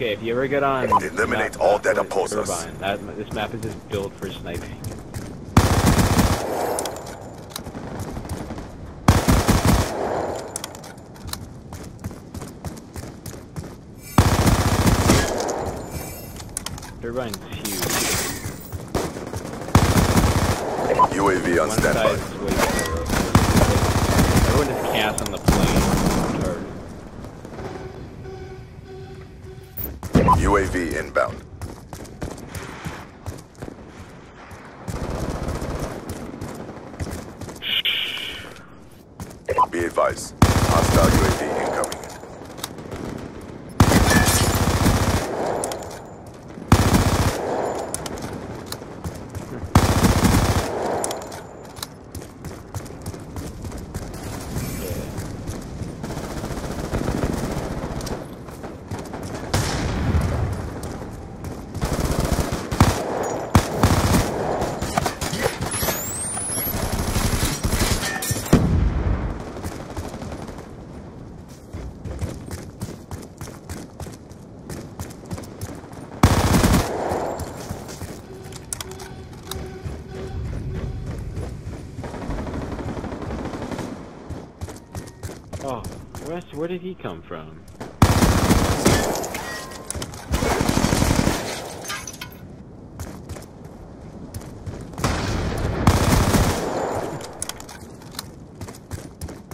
Okay, if you ever get on... Eliminate all that oppose us. That, this map is just built for sniping. Irvine's huge. UAV on standby. side's way better. Everyone just camps on the plane. UAV inbound. Be advised. Hostile UAV incoming. Yeah. Oh, where, where did he come from?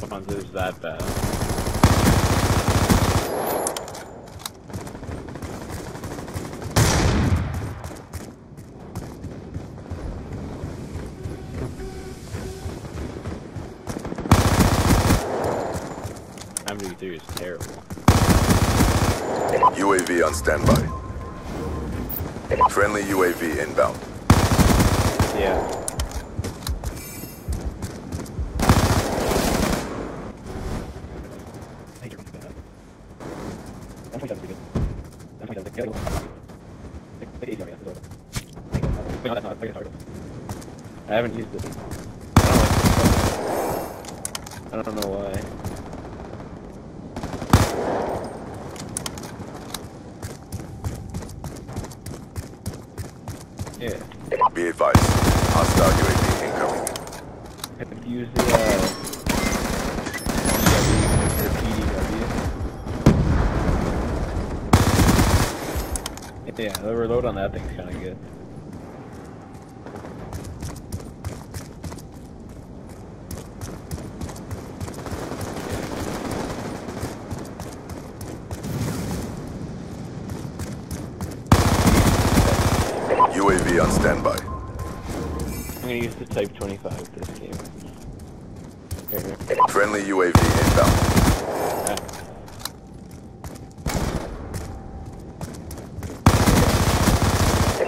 It that bad. MD3 is terrible. UAV on standby. Friendly UAV inbound. Yeah. I haven't used it. I don't like it. I don't know why. Yeah. Be advised. Hostile UAV incoming. Used the uh PDW? Yeah, the reload on that thing's kinda good. UAV on standby. I'm gonna use the Type 25 this game. Friendly UAV inbound.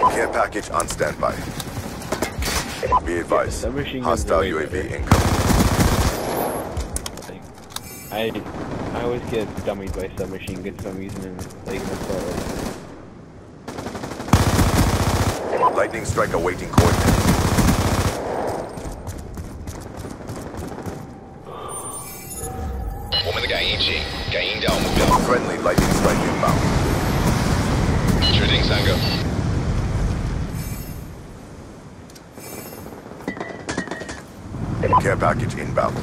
Ah, Care package on standby. Be advised. Hostile UAV better. incoming. I I always get dummied by submachine guns, so I'm using them like assault. Lightning strike awaiting coordinates. Friendly lightning strike inbound. Shooting Sango. Care package inbound.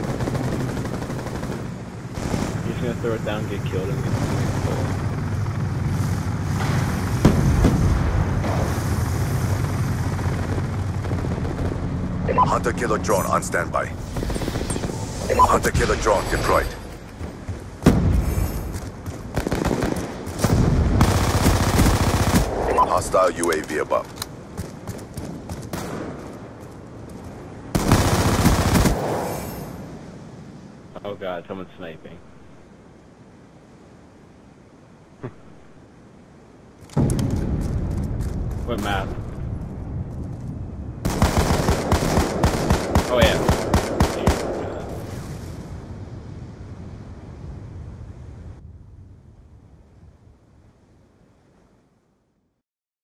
He's gonna throw it down, get killed, and get Hunter killer drone on standby. Hunter killer drone deployed. Hostile UAV above. Oh god, someone's sniping. what map? Oh yeah.